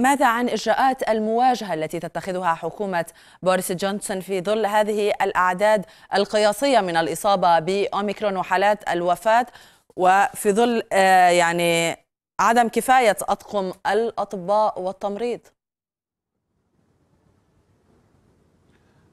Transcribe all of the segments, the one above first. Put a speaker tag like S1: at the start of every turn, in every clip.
S1: ماذا عن إجراءات المواجهة التي تتخذها حكومة بوريس جونسون في ظل هذه الأعداد القياسية من الإصابة بأوميكرون وحالات الوفاة وفي ظل آه، يعني عدم كفاية أطقم الأطباء والتمريض؟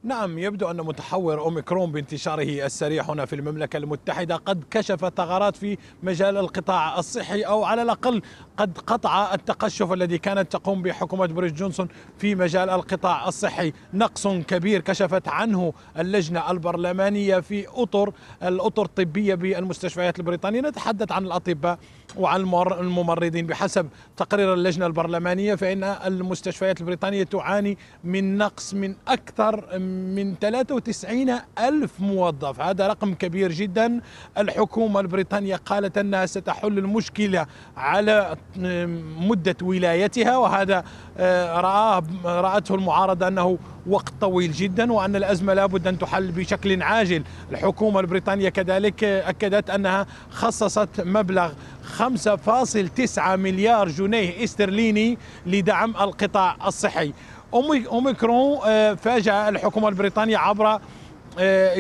S2: نعم يبدو أن متحور أوميكرون بانتشاره السريع هنا في المملكة المتحدة قد كشف ثغرات في مجال القطاع الصحي أو على الأقل قد قطع التقشف الذي كانت تقوم به حكومة بوريس جونسون في مجال القطاع الصحي. نقص كبير كشفت عنه اللجنة البرلمانية في أطر الأطر الطبية بالمستشفيات البريطانية. نتحدث عن الأطباء. وعن الممرضين بحسب تقرير اللجنة البرلمانية فإن المستشفيات البريطانية تعاني من نقص من أكثر من 93 ألف موظف. هذا رقم كبير جدا. الحكومة البريطانية قالت أنها ستحل المشكلة على مدة ولايتها وهذا آه، رآه رأته المعارضة أنه وقت طويل جدا وأن الأزمة لابد أن تحل بشكل عاجل. الحكومة البريطانية كذلك أكدت أنها خصصت مبلغ 5.9 مليار جنيه استرليني لدعم القطاع الصحي. أوميكرون آه، فاجأ الحكومة البريطانية عبر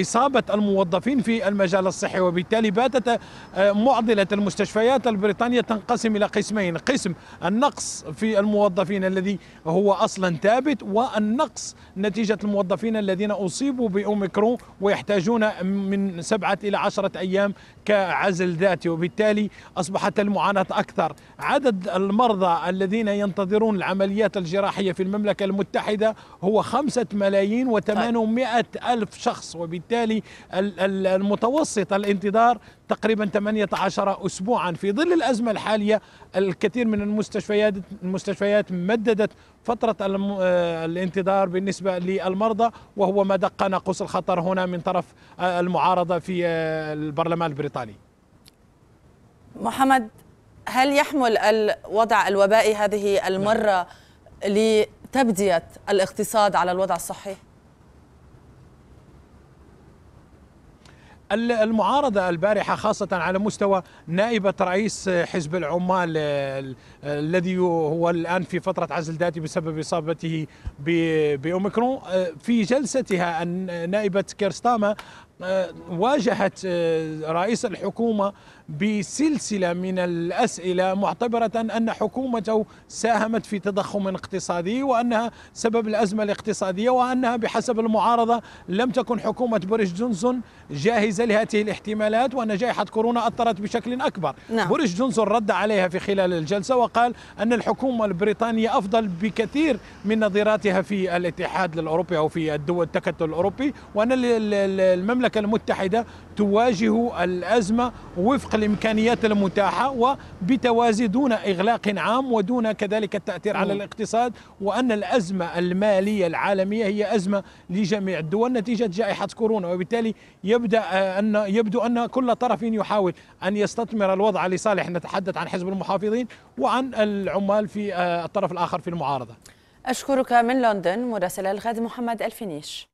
S2: إصابة الموظفين في المجال الصحي وبالتالي باتت آه، معضلة المستشفيات البريطانية تنقسم إلى قسمين قسم النقص في الموظفين الذي هو أصلا ثابت والنقص نتيجة الموظفين الذين أصيبوا بأوميكرون ويحتاجون من سبعة إلى عشرة أيام كعزل ذاتي وبالتالي أصبحت المعاناة أكثر. عدد المرضى الذين ينتظرون العمليات الجراحية في المملكة المتحدة هو خمسة ملايين وثمانمائة ألف شخص. شخص وبالتالي المتوسط الانتظار تقريبا 18 اسبوعا. في ظل الأزمة الحالية الكثير من المستشفيات المستشفيات مددت فترة آه، الانتظار بالنسبة للمرضى وهو ما دق ناقوس الخطر هنا من طرف آه، المعارضة في آه، البرلمان البريطاني.
S1: محمد هل يحمل الوضع الوبائي هذه المرة لتبدية الاقتصاد على الوضع الصحي؟
S2: المعارضة البارحة خاصة على مستوى نائبة رئيس حزب العمال الذي هو الآن في فترة عزل ذاتي بسبب إصابته بأوميكرون. في جلستها نائبة كيرستاما واجهت رئيس الحكومة بسلسلة من الأسئلة معتبرة أن حكومته ساهمت في تضخم اقتصادي وأنها سبب الأزمة الاقتصادية وأنها بحسب المعارضة لم تكن حكومة بوريس جونسون جاهزة لهذه الاحتمالات وأن جائحة كورونا أثرت بشكل أكبر نعم. بوريس جونسون رد عليها في خلال الجلسة وقال أن الحكومة البريطانية أفضل بكثير من نظيراتها في الاتحاد الأوروبي أو في الدول التكتل الأوروبي وأن المملكة المتحدة تواجه الأزمة وفق الإمكانيات المتاحة وبتوازي دون إغلاق عام ودون كذلك التأثير على الاقتصاد وأن الأزمة المالية العالمية هي أزمة لجميع الدول نتيجة جائحة كورونا وبالتالي يبدأ أن يبدو أن كل طرف يحاول أن يستثمر الوضع لصالح. نتحدث عن حزب المحافظين وعن العمال في الطرف الآخر في المعارضة.
S1: أشكرك من لندن مراسل الغد محمد الفينيش.